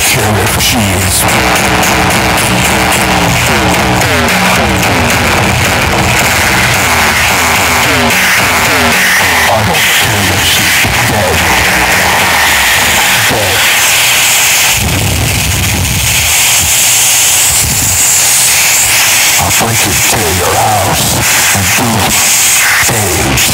I'm Sheriff Dead. Dead. I tear your house and do things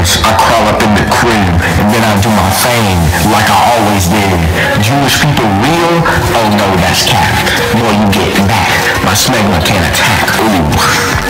I crawl up in the crib and then I do my thing like I always did. Jewish people real? Oh no, that's cap. Boy, you get back. My smegma can't attack. Ooh.